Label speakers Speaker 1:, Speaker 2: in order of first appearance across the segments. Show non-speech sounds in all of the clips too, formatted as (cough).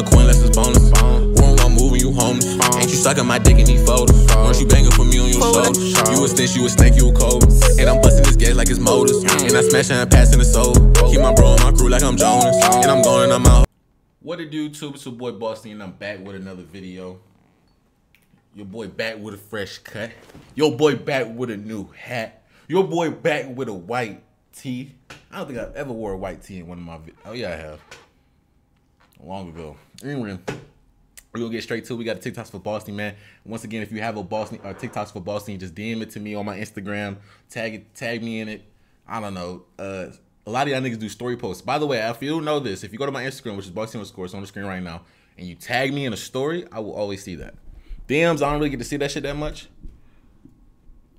Speaker 1: a coin unless it's bonus. One one moving you homeless. Ain't you sucking my dick in these photos? Once you banging for me on your shoulder. You a stench, you a stank, you a cold. And I'm busting this gas like it's motors. And I smashing and passing the soul. Keep my bro and my crew like I'm Jonas. And I'm going I'm out.
Speaker 2: What it do, tube? It's your boy Bossni, and I'm back with another video. Your boy back with a fresh cut. Your boy back with a new hat. Your boy back with a white tee. I don't think I've ever wore a white tee in one of my videos. Oh, yeah, I have. Long ago. Anyway, we're gonna get straight to it. We got the TikToks for Bossni, man. Once again, if you have a Bossni or TikToks for Bossni, just DM it to me on my Instagram. Tag it, tag me in it. I don't know. Uh, a lot of y'all niggas do story posts. By the way, if you don't know this, if you go to my Instagram, which is Bossni it's on the screen right now, and you tag me in a story, I will always see that. DMs, I don't really get to see that shit that much.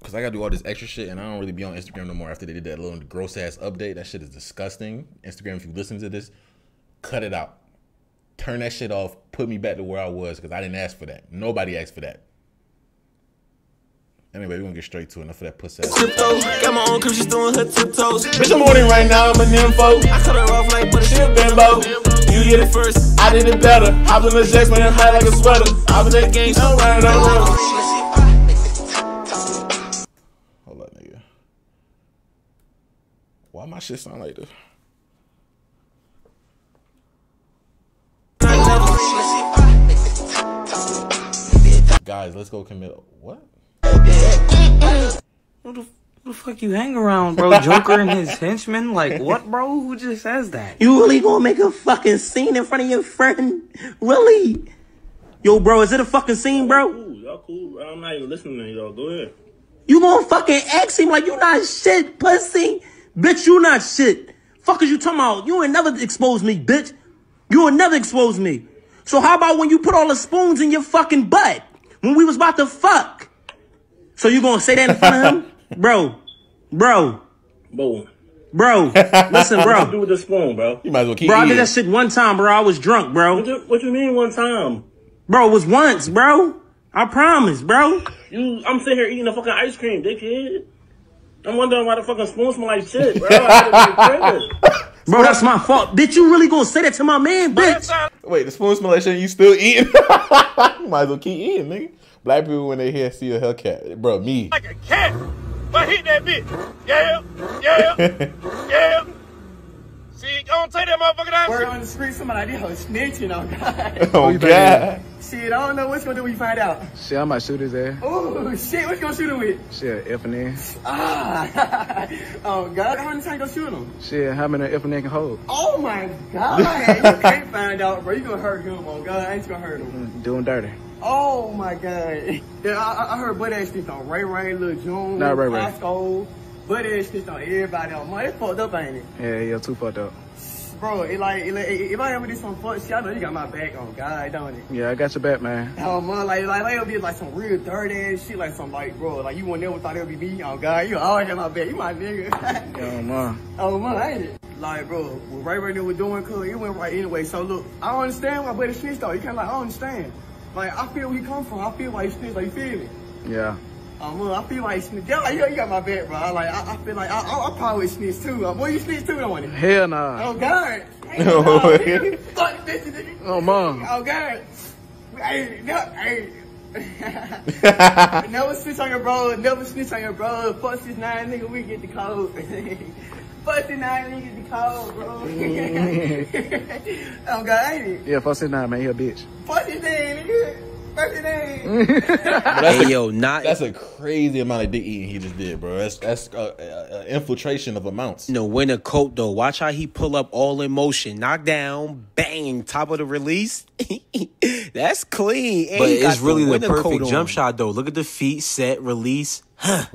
Speaker 2: Cause I gotta do all this extra shit, and I don't really be on Instagram no more after they did that little gross ass update. That shit is disgusting. Instagram, if you listen to this, cut it out. Turn that shit off. Put me back to where I was, cause I didn't ask for that. Nobody asked for that. Anyway, we're gonna get straight to it. Enough of that pussy ass.
Speaker 1: Got my own crib, she's doing her tiptoes.
Speaker 2: Bitch, I'm morning right now. I'm a nympho.
Speaker 1: I cut her off like, but
Speaker 2: She a bimbo. You did it first. I did it better. Hop in the jets, man, and high like a sweater. I was that game, so running around. Hold up, nigga. Why my shit sound like this? Guys, let's go commit. What?
Speaker 3: Who the, who the fuck you hang around, bro? Joker and his henchmen? Like, what, bro? Who just says that?
Speaker 4: You really gonna make a fucking scene in front of your friend? Really? Yo, bro, is it a fucking scene, bro?
Speaker 5: Y'all cool. bro. I'm not even listening to y'all. Go ahead.
Speaker 4: You gonna fucking ask him like you not shit, pussy? Bitch, you not shit. Fuck is you talking about? You ain't never exposed me, bitch. You will never expose me. So how about when you put all the spoons in your fucking butt? When we was about to fuck? So you gonna say that in front of him? (laughs) Bro, bro,
Speaker 5: Boom.
Speaker 4: bro. Listen,
Speaker 5: What you do
Speaker 4: bro.
Speaker 5: with the spoon, bro?
Speaker 2: You might as well keep it.
Speaker 4: Bro, I did that shit one time, bro. I was drunk, bro.
Speaker 5: What you, what you mean one time?
Speaker 4: Bro, it was once, bro. I promise, bro.
Speaker 5: You, I'm sitting here eating a fucking ice cream, dickhead. I'm wondering why the fucking spoon smell like shit, bro. (laughs) I had to be triggered.
Speaker 4: Bro, that's my fault. Did you really gonna say that to my man, bitch?
Speaker 2: Wait, the spoon smell like shit. You still eating? (laughs) might as well keep eating, nigga. Black people when they hear see a Hellcat, bro, me.
Speaker 6: like a cat. But hit that bitch. Yeah, yeah, (laughs) yeah. See, don't take that motherfucker down.
Speaker 7: Word on the street, somebody out there snitching on God.
Speaker 2: oh god. (laughs)
Speaker 7: shit, I don't know what's gonna do when you find out.
Speaker 8: Shit, I might shoot his ass.
Speaker 7: Oh shit, what you gonna shoot him with?
Speaker 8: Shit, F and N.
Speaker 7: Ah, (laughs) oh God, how many times you gonna shoot him?
Speaker 8: Shit, how many F and N can hold?
Speaker 7: Oh my (laughs) God, you can't find out, bro. You gonna hurt him, oh God, I ain't gonna hurt him.
Speaker 8: Doing dirty.
Speaker 7: Oh my God. Yeah, I, I- I heard butt ass snitched on Ray Ray, Lil June,
Speaker 8: Not Ray Ray.
Speaker 7: Pasco. Butt ass snitched on everybody else. Man, it fucked up, ain't it?
Speaker 8: Yeah, yeah, too fucked up.
Speaker 7: Bro, it like, it like if I ever did some fuck shit, I know you got my back on God, don't it?
Speaker 8: Yeah, I got your back, man.
Speaker 7: Oh man, like like like it'll be like some real dirty ass shit, like some like bro, like you would never thought it would be me. on God, you always got my back. You my nigga. (laughs)
Speaker 8: Oh man.
Speaker 7: oh man, ain't it? Like bro, what Ray Ray knew was doing, cause it went right anyway. So look, I don't understand why buddy snitched though. You can't like I don't understand. Like I feel where he come from. I feel like he snitched. Like you feel me?
Speaker 8: Yeah.
Speaker 7: Um, well, I feel like snitch. Yeah, like you, you got my back, bro. I like I, I feel like I, I, I probably snitch too. Um, boy, you snitch too, don't you?
Speaker 8: Hell nah.
Speaker 7: Oh God. (laughs)
Speaker 2: No
Speaker 7: Oh,
Speaker 2: way.
Speaker 7: Fuck this nigga.
Speaker 8: Oh man.
Speaker 7: Oh God. Hey, no, hey. (laughs) never snitch on your bro. Never snitch on your bro. Fuck this nine nigga, we get the code. (laughs) Fuck this nine nigga, the code, bro. oh God, ain't it?
Speaker 8: Yeah, fuck six nine, man. He a bitch.
Speaker 7: Fuck this name, nigga. Fuck this name.
Speaker 3: Hey, yo, not
Speaker 2: That's a crazy amount of dick eating he just did, bro. That's that's uh, uh, uh, infiltration of amounts.
Speaker 3: in the winter coat, though. Watch how he pull up all in motion. Knock down, bang, top of the release. (laughs) That's clean. And
Speaker 9: But
Speaker 3: he
Speaker 9: it's really the
Speaker 3: winter coat
Speaker 9: perfect
Speaker 3: on.
Speaker 9: jump shot though. Look at the feet, set, release.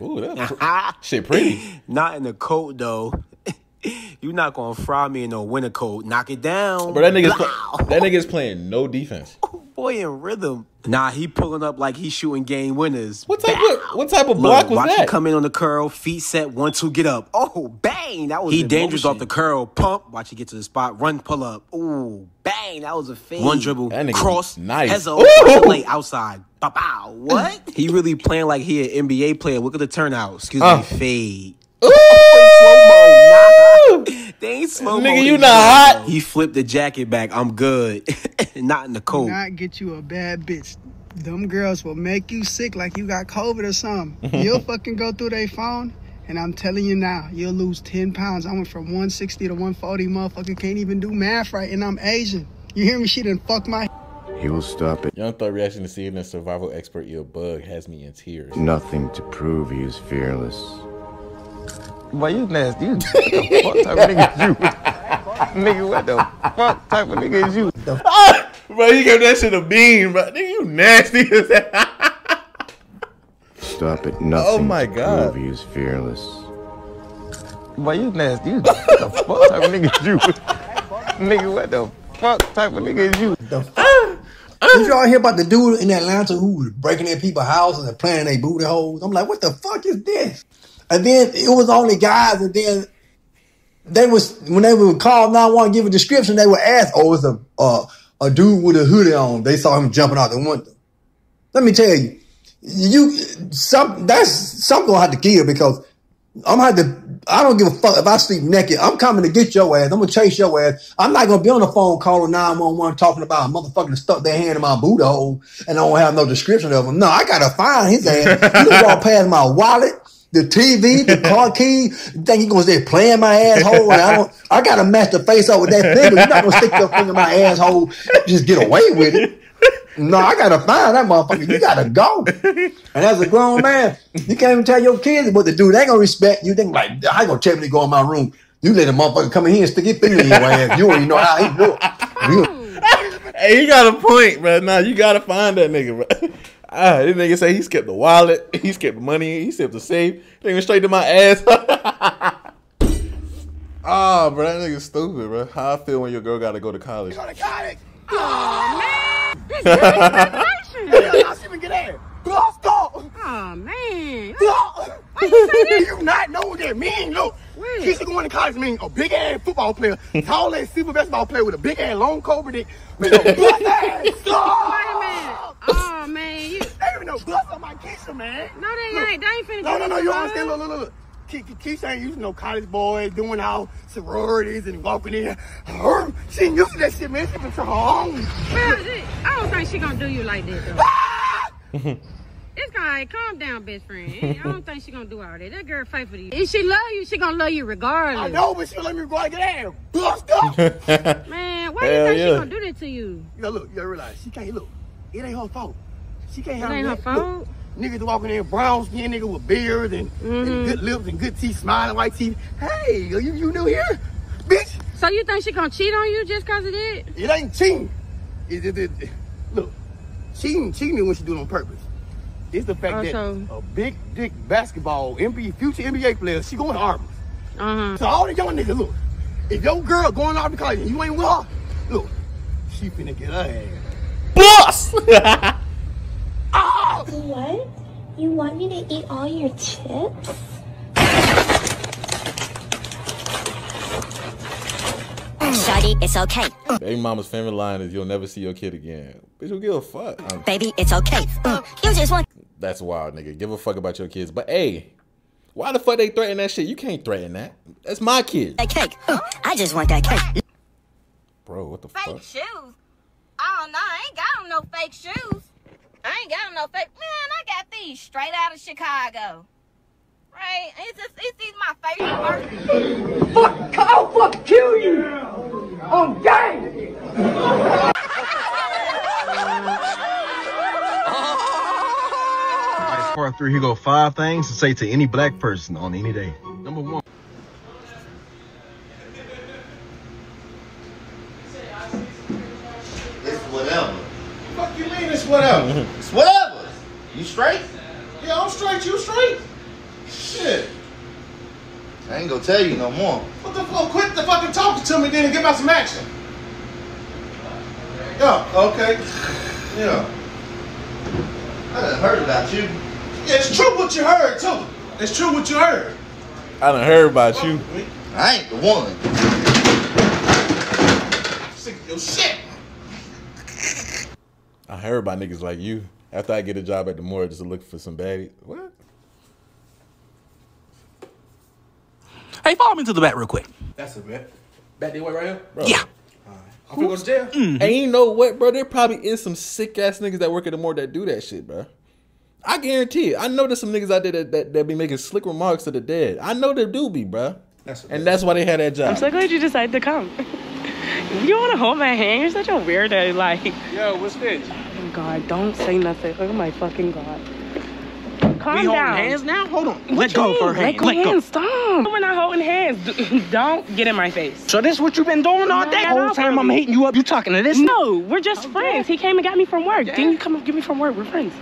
Speaker 2: Ooh, that's (laughs) pr- shit pretty. (laughs)
Speaker 3: Not in the coat, though. You're not gonna fry me in no winter coat. Knock it down.
Speaker 2: But that nigga's pl- that nigga's playing no defense.
Speaker 3: Boy in rhythm. Nah, he pulling up like he shooting game winners.
Speaker 2: What type of what type of
Speaker 3: Look,
Speaker 2: block was
Speaker 3: watch
Speaker 2: that?
Speaker 3: him come in on the curl, feet set, one, two, get up. Oh, bang! That was
Speaker 9: He
Speaker 3: in
Speaker 9: dangerous
Speaker 3: motion.
Speaker 9: off the curl,
Speaker 3: pump. Watch he get to the spot, run, pull up. Ooh, bang! That was a fade.
Speaker 9: One dribble,
Speaker 2: That nigga
Speaker 3: cross,
Speaker 2: nice.
Speaker 3: Hezzo,
Speaker 2: Ooh!
Speaker 3: watch it lay outside. Bow, bow. (laughs) What?
Speaker 9: He really playing like he an NBA player. Look at the turnout. Excuse
Speaker 2: Uh.
Speaker 9: me, fade.
Speaker 3: Slow mo. Nah, they ain't slow mo.
Speaker 2: Nigga, you not hot.
Speaker 3: He flipped the jacket back. I'm good. (laughs) not in the cold.
Speaker 10: Not get you a bad bitch. Them girls will make you sick like you got COVID or something. You'll (laughs) fucking go through their phone, and I'm telling you now, you'll lose 10 pounds. I went from 160 to 140, motherfucker. Can't even do math right, and I'm Asian. You hear me? She done fuck my.
Speaker 11: He will stop at
Speaker 2: Young Thug reaction to seeing a survival expert ear bug has me in tears.
Speaker 11: nothing to prove he is fearless.
Speaker 12: Boy, you nasty. You, what the fuck type of nigga is you? (laughs) nigga, what the fuck type of nigga is you? (laughs)
Speaker 2: bro, you gave that shit a bean, bro. Nigga, you nasty as that. (laughs)
Speaker 11: Stop at nothing
Speaker 2: Oh my God.
Speaker 11: prove he is fearless.
Speaker 12: Boy, you nasty. You, what the fuck type of nigga is you? nigga, what the fuck type of nigga is you?
Speaker 13: Did y'all hear about the dude in Atlanta who was breaking in people's houses and planting their booty holes? I'm like, what the fuck is this? And then it was only guys, and then they was when they would call 911 give a description, they would ask, "Oh, it's a uh, a dude with a hoodie on." They saw him jumping out the window. Let me tell you, you some that's something gonna have to kill because I'm gonna have to. I don't give a fuck if I sleep naked. I'm coming to get your ass. I'm gonna chase your ass. I'm not gonna be on the phone calling 911 talking about a motherfucker that stuck their hand in my boot hole and I don't have no description of him. No, I gotta find his ass. (laughs) You walk past my wallet, the TV, the (laughs) car key. You think he gonna stay playing my asshole? And I don't. I gotta match the face up with that finger. You're not gonna stick your finger in my asshole just get away with it. No, I gotta find that motherfucker. You gotta go. And as a grown man, you can't even tell your kids what to do. They ain't gonna respect you. They like, I ain't gonna tell me to go in my room. You let a motherfucker come in here and stick his finger in your ass. You even know how he look. You-
Speaker 2: Hey, you got a point, bro. Nah, you gotta find that nigga, bro. Ah, this nigga say he skipped the wallet, (laughs) he skipped the money, he skipped the safe. They went straight to my ass. (laughs) Ah, bro, that nigga stupid, bro. How I feel when your girl gotta go to college.
Speaker 7: You go to college. Oh man, this (laughs) is graduation. Y'all see me get there. Let's go. Oh man. Why you say that? You not know what that mean? Look, Keisha going to college mean a big ass football player, tall ass super basketball player with a big ass long cobra dick, with no bust ass. Wait a minute. Man, you. They even bust on my Keisha, man. No, they ain't. They ain't finna. No, no, no. You understand? Look, look, look. look. Ke- Ke- Keisha ain't using no college boys doing all sororities and walking in. Her, she ain't used to that shit, man. She been strong.
Speaker 14: Well, I don't think she gonna do you like that though. Ah! It's guy, calm down, best friend. I don't think she gonna do all that. That girl fight for you. If she love you, she gonna love you regardless.
Speaker 7: I know, but she let me go and get ass. Bust up.
Speaker 14: Man, why you think
Speaker 7: yeah.
Speaker 14: she gonna do that to you?
Speaker 7: You gotta look, you gotta realize she can't look. It ain't her fault. She can't
Speaker 14: It
Speaker 7: have
Speaker 14: ain't her
Speaker 7: that.
Speaker 14: fault?
Speaker 7: Look, niggas walking in brown skin nigga with beard and, and
Speaker 14: Mhm.
Speaker 7: good lips and good teeth, smiling white teeth. Hey, you you new here, bitch?
Speaker 14: So you think she gonna cheat on you just cause of that?
Speaker 7: It ain't cheating. It, it, it, it- look, cheating, cheating is when she do it on purpose. It's the fact
Speaker 14: Oh,
Speaker 7: that
Speaker 14: so-
Speaker 7: a big dick basketball NBA future NBA player, she going to Army.
Speaker 14: Uh-huh.
Speaker 7: So all the young niggas, look, if your girl going off to college and you ain't with her, look, she finna get her ass.
Speaker 2: Boss! (laughs)
Speaker 15: What? You want me to eat all your chips?
Speaker 16: Shawty, it's okay.
Speaker 2: Baby mama's family line is you'll never see your kid again. Bitch, who give a fuck?
Speaker 16: Baby, it's okay. Mm, You just want
Speaker 2: That's wild, nigga. Give a fuck about your kids. But hey, why the fuck they threaten that shit? You can't threaten that. That's my kid.
Speaker 16: that cake. Mm, I just want that cake.
Speaker 2: Bro, what the
Speaker 17: Fake
Speaker 2: fuck?
Speaker 17: Fake shoes? Oh no, I ain't got 'em no fake shoes. I ain't got 'em no fake. Man, I got these straight out of Chicago. Right? It's just, it's these my favorite.
Speaker 7: Fuck, I'll fuck kill you. On gang.
Speaker 18: Part three, here go five things to say to any black person on any day. Number one.
Speaker 19: It's whatever. Fuck you mean it's whatever? (laughs) it's whatever. You straight? Yeah, I'm straight. You straight? Shit. I ain't gonna tell you no more.
Speaker 6: What the fuck? Quit the fucking talking to me then and get about some action.
Speaker 19: Yeah, okay. Yeah. I done heard about you.
Speaker 6: Yeah, it's true what you heard too. It's true what you heard.
Speaker 2: I done heard about you.
Speaker 19: I ain't the one.
Speaker 6: Sick of your shit.
Speaker 2: I heard about niggas like you. After I get a job at the morgue just to look for some baddies. What?
Speaker 20: Hey, follow me to the back real quick.
Speaker 2: That's a bet. Bet they way right here? Bro.
Speaker 20: Yeah.
Speaker 2: I'm finna go to jail.
Speaker 20: Mm-hmm.
Speaker 2: And you know what, bro? There probably is some sick ass niggas that work at the morgue that do that shit, bro. I guarantee it. I know there's some niggas out there that, that, that be making slick remarks to the dead. I know there do be, bro. That's and that's why they had that job.
Speaker 21: I'm so glad you decided to come. (laughs) you want to hold my hand? You're such a weirdo. Like,
Speaker 6: Yo, what's this?
Speaker 21: Oh God, don't say nothing. Oh my fucking God. Calm
Speaker 20: we holding
Speaker 21: down.
Speaker 20: hands now? Hold on.
Speaker 21: What
Speaker 20: Let
Speaker 21: you
Speaker 20: go
Speaker 21: mean?
Speaker 20: for her
Speaker 21: Let go
Speaker 20: Let go.
Speaker 21: hands. Stop. We're not holding hands. (laughs) Don't get in my face.
Speaker 20: So this is what you've been doing all day?
Speaker 21: No,
Speaker 20: Whole time I'm hating you up. You talking to this?
Speaker 21: No, we're just friends. He came and got me from work. Didn't you come and get me from work? We're friends.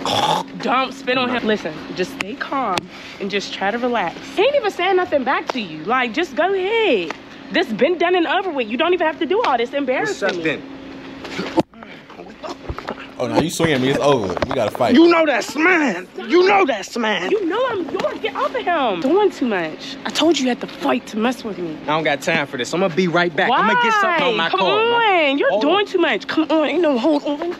Speaker 21: (sighs) Don't spit on him. Listen, just stay calm and just try to relax. He ain't even saying nothing back to you. Like, just go ahead. This been done and over with. You don't even have to do all this embarrassing. me.
Speaker 2: Oh, no, you swinging me. It's over. We gotta fight.
Speaker 20: You know that's mine. You know that's mine.
Speaker 21: You know I'm yours. Get off of him. Doing too much. I told you you had to fight to mess with me.
Speaker 20: I don't got time for this. I'm gonna be right back.
Speaker 21: Why?
Speaker 20: I'm gonna get something on my
Speaker 21: Come
Speaker 20: car.
Speaker 21: on. You're
Speaker 20: Hold
Speaker 21: doing too much. Come on. Ain't no hold on.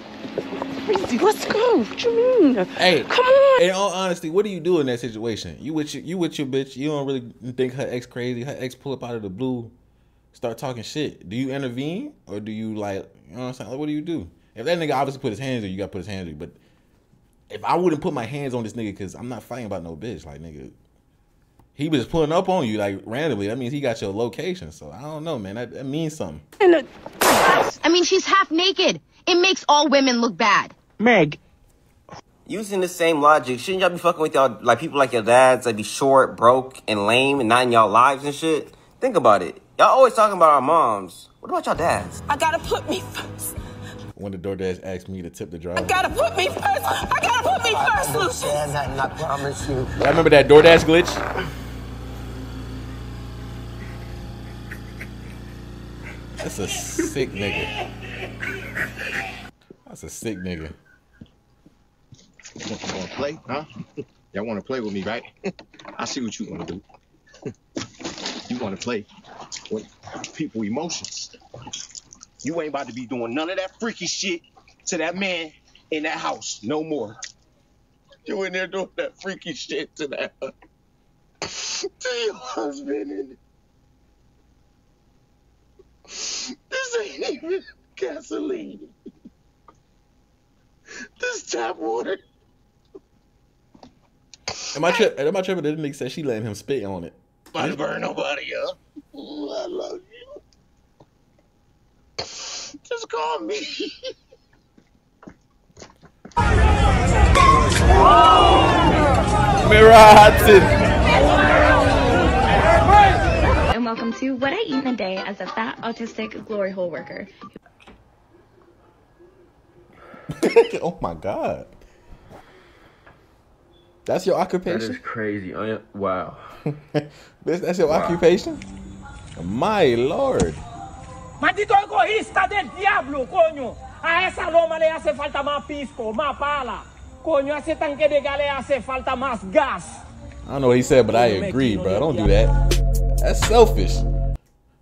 Speaker 21: Crazy. Let's go. What you mean?
Speaker 2: Hey,
Speaker 21: come on.
Speaker 2: In all honesty, what do you do in that situation? You with your, you with your bitch. You don't really think her ex crazy. Her ex pull up out of the blue, start talking shit. Do you intervene or do you like? You know what I'm saying? Like, what do you do? If that nigga obviously put his hands on you, you gotta put his hands on you. But if I wouldn't put my hands on this nigga, cause I'm not fighting about no bitch, like nigga. He was pulling up on you like randomly. That means he got your location. So I don't know, man. That, that means something.
Speaker 22: I mean, she's half naked. It makes all women look bad.
Speaker 20: Meg.
Speaker 23: Using the same logic, shouldn't y'all be fucking with y'all like people like your dads that be short, broke, and lame and not in y'all lives and shit? Think about it. Y'all always talking about our moms. What about y'all dads?
Speaker 24: I gotta put me first.
Speaker 2: When the DoorDash asked me to tip the driver.
Speaker 24: I gotta put me first. I gotta put me first, Lucius.
Speaker 23: I promise you.
Speaker 2: Y'all remember that DoorDash glitch? That's a sick nigga. That's a sick nigga.
Speaker 25: You want to play, huh? Y'all want to play with me, right? I see what you want to do. You want to play with people emotions. You ain't about to be doing none of that freaky shit to that man in that house no more. You in there doing that freaky shit to that uh, to your husband and this ain't even gasoline. This tap water.
Speaker 2: Am I tri- am I tripping? Nigga said she letting him spit on it.
Speaker 25: Might burn nobody up. Ooh, I love you. Just call me. (laughs)
Speaker 2: Mirror Hudson.
Speaker 26: And welcome to What I Eat in a Day as a Fat Autistic Glory Hole Worker. (laughs)
Speaker 2: oh my god. That's your occupation?
Speaker 27: is crazy. Oh, I am, wow. (laughs)
Speaker 2: That's, that's your
Speaker 27: Wow.
Speaker 2: occupation? My lord.
Speaker 28: Maldito egoísta del diablo, coño. A esa loma le hace falta más pisco, más pala. Coño, a ese tanque de gas le hace falta más gas.
Speaker 2: I don't know what he said, but I agree, bro. Don't do that. That's selfish.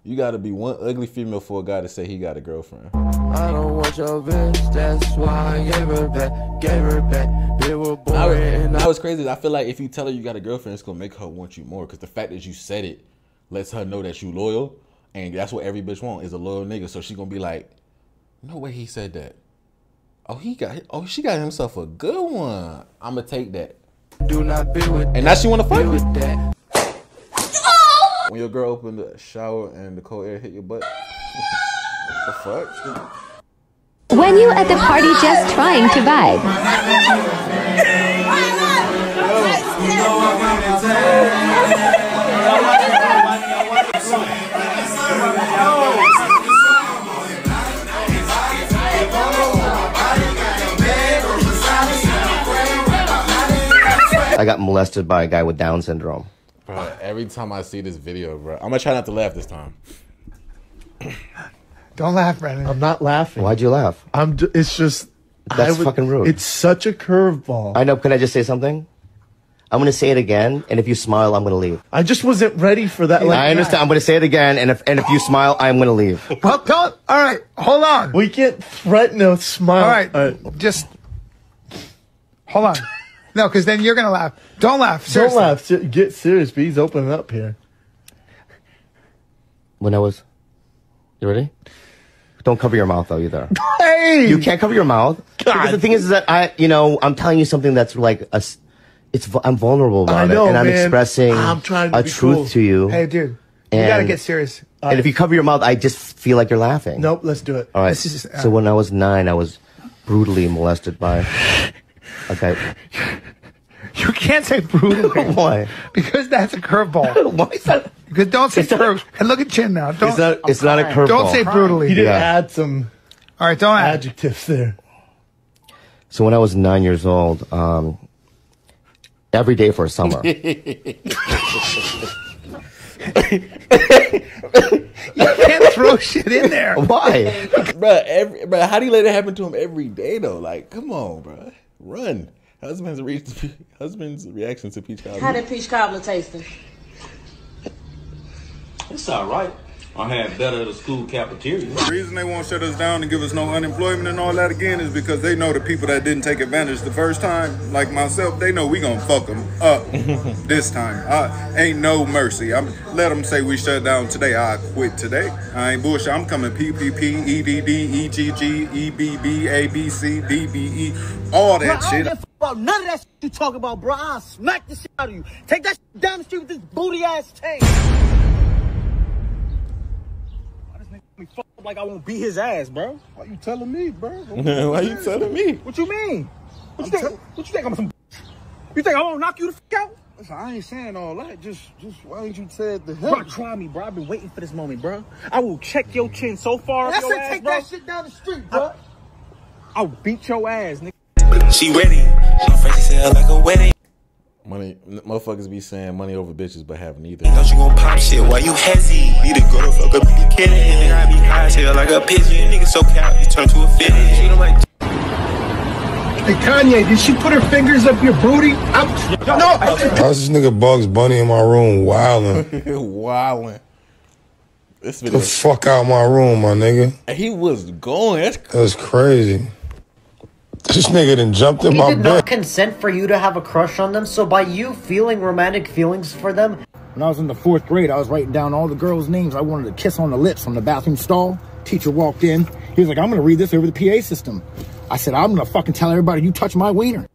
Speaker 2: You gotta be one ugly female for a guy to say he got a girlfriend.
Speaker 29: I don't want your bitch, that's why I gave her back, gave her back. They were born
Speaker 2: I,
Speaker 29: and
Speaker 2: I was crazy. I feel like if you tell her you got a girlfriend, it's gonna make her want you more. Cause the fact that you said it lets her know that you loyal, and that's what every bitch want is a loyal nigga. So she gonna be like, no way he said that. Oh, he got. Oh, she got himself a good one. I'm gonna take that.
Speaker 29: do not be with
Speaker 2: And now she wanna fight
Speaker 29: with that.
Speaker 2: When your girl opened the shower and the cold air hit your butt. what the fuck?
Speaker 30: When you at the party just trying to vibe.
Speaker 23: Got molested by a guy with Down syndrome.
Speaker 2: Bro, every time I see this video, bro, I'm gonna try not to laugh this time. (laughs)
Speaker 31: Don't laugh, Brandon. I'm not laughing.
Speaker 23: Why'd you laugh?
Speaker 31: I'm. ju- It's just.
Speaker 23: That's
Speaker 31: would-
Speaker 23: fucking rude.
Speaker 31: It's such a curveball.
Speaker 23: I know. Can I just say something? I'm gonna say it again, and if you smile, I'm gonna leave.
Speaker 31: I just wasn't ready for that. Like
Speaker 23: I understand. I'm gonna say it again, and if and if you smile, I'm gonna leave. (laughs)
Speaker 31: Well, don't. All right, hold on. We can't threaten a smile.
Speaker 32: All right, just hold on. No, because then you're gonna laugh. Don't laugh.
Speaker 31: Don't laugh. Se- Get serious. But he's opening up here.
Speaker 33: when I was. You ready? Don't cover your mouth though either. (laughs)
Speaker 31: Hey!
Speaker 33: You can't cover your mouth because the thing is that I, you know, I'm telling you something that's like a. s- It's vu- I'm vulnerable
Speaker 31: I
Speaker 33: about
Speaker 31: know,
Speaker 33: it, and I'm
Speaker 31: man.
Speaker 33: expressing
Speaker 31: I'm trying to
Speaker 33: a
Speaker 31: be
Speaker 33: truth
Speaker 31: cool.
Speaker 33: to you.
Speaker 31: Hey, dude, you gotta get serious. All
Speaker 33: and if you cover your mouth, I just feel like you're laughing.
Speaker 31: Nope, let's do it.
Speaker 33: All right.
Speaker 31: Let's just, uh,
Speaker 33: so when I was nine, I was brutally molested by a guy. (laughs)
Speaker 31: you can't say brutally. (laughs)
Speaker 33: Why?
Speaker 31: Because that's a curveball. (laughs)
Speaker 33: Why is that?
Speaker 31: Because don't say brutally. And look at Chin now. Don't,
Speaker 33: It's not. It's not a curveball.
Speaker 31: Don't say brutally. He did
Speaker 33: Yeah.
Speaker 31: add some. All right, don't add adjectives there.
Speaker 33: So when I was nine years old, um, every day for a summer.
Speaker 31: You can't throw shit in there.
Speaker 33: Why?
Speaker 2: bro, every, bro, how do you let it happen to him every day though? Like, come on, bro, run. Husband's re- (laughs) husband's reaction to peach cobbler.
Speaker 34: How that peach cobbler tasting?
Speaker 35: It's all right. I had better at the school cafeteria.
Speaker 36: The reason they won't shut us down and give us no unemployment and all that again is because they know the people that didn't take advantage the first time, like myself, they know we gonna fuck them up (laughs) this time. I ain't no mercy. I'm let them say we shut down today. I quit today. I ain't bullshit. I'm coming PPP, EDD, EGG, EBB, ABC, DBE, all that
Speaker 7: Bro, I
Speaker 36: shit.
Speaker 7: don't give about none of that shit you talk about, bro. I'll smack the shit out of you. Take that shit down the street with this booty ass tank.
Speaker 28: Like I won't beat his ass, bro.
Speaker 36: Why you telling me, bro? (laughs)
Speaker 2: Why you telling me?
Speaker 28: What you mean? What you think? What you think I'm some? You think I won't knock you the fuck out?
Speaker 36: Listen, I ain't saying all that. Just, just why ain't you said the
Speaker 28: Bro, try me, bro. I've been waiting for this moment, bro. I will check your chin so far
Speaker 7: That's
Speaker 28: up your
Speaker 7: it.
Speaker 28: ass,
Speaker 7: Take
Speaker 28: bro.
Speaker 7: that shit down the street, bro.
Speaker 28: I'll beat your ass, nigga.
Speaker 35: She ready. She fresh as hell like a wedding.
Speaker 2: Money, motherfuckers be saying money over bitches, but have neither.
Speaker 35: Don't you gon' pop shit Why you hezzy. Need a girl to fuck up, be kidding. Nigga, I be high as like a pigeon. Nigga so cow, you turn to a fitting. She don't like
Speaker 31: Hey, Kanye, did she put her fingers up your booty? I'm, no,
Speaker 37: How's this nigga Bugs Bunny in my room wildin'? (laughs)
Speaker 2: Wildin'. This
Speaker 37: the
Speaker 2: video,
Speaker 37: fuck out my room, my nigga.
Speaker 2: he was going. That's
Speaker 37: That's crazy. This nigga didn't jump in
Speaker 38: He
Speaker 37: my
Speaker 38: did not consent for you to have a crush on them, so by you feeling romantic feelings for them,
Speaker 39: When I was in the fourth grade, I was writing down all the girls' names I wanted to kiss on the lips from the bathroom stall. Teacher walked in. He was like, I'm gonna read this over the PA system. I said, I'm gonna fucking tell everybody you touch my wiener.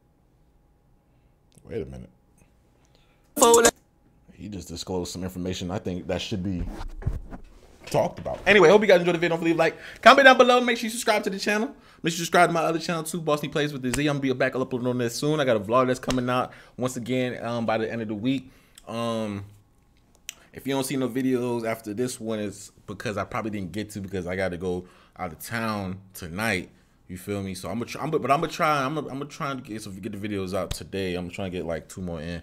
Speaker 2: Wait a minute. He just disclosed some information I think that should be talked about. Anyway, hope you guys enjoyed the video. Don't leave like, comment down below. Make sure you subscribe to the channel. Make sure you subscribe to my other channel too, Bossni Plays with the Z. I'm gonna be back uploading on this soon. I got a vlog that's coming out once again um, by the end of the week. Um, if you don't see no videos after this one, it's because I probably didn't get to because I got to go out of town tonight. You feel me? So I'm gonna, try, I'm, but I'm gonna try. I'm gonna, I'm gonna try to get some get the videos out today. I'm trying to get like two more in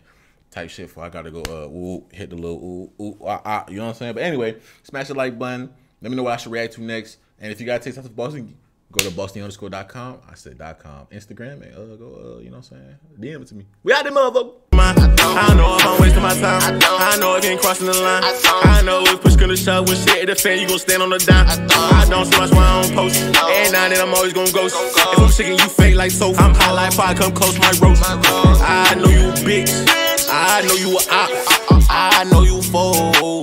Speaker 2: type shit before I gotta go uh ooh, hit the little ooh, ooh, ah, ah, you know what I'm saying? But anyway, smash the like button. Let me know what I should react to next. And if you gotta take something from Bossni, go to Bossni underscore.com. I said dot com. Instagram and uh go uh, you know what I'm saying? DM it to me. We out there, motherfucker.
Speaker 6: I know if I'm wasting my time. I know if you ain't crossing the line. I know if push gonna shove when shit hit the fan, you gon' stand on the dime. I don't see much why I don't post. And now then I'm always gon' ghost. If I'm sick you fake like so, I'm hot like fire, come close my roast. I know you bitch. I know you a op. I know you fool.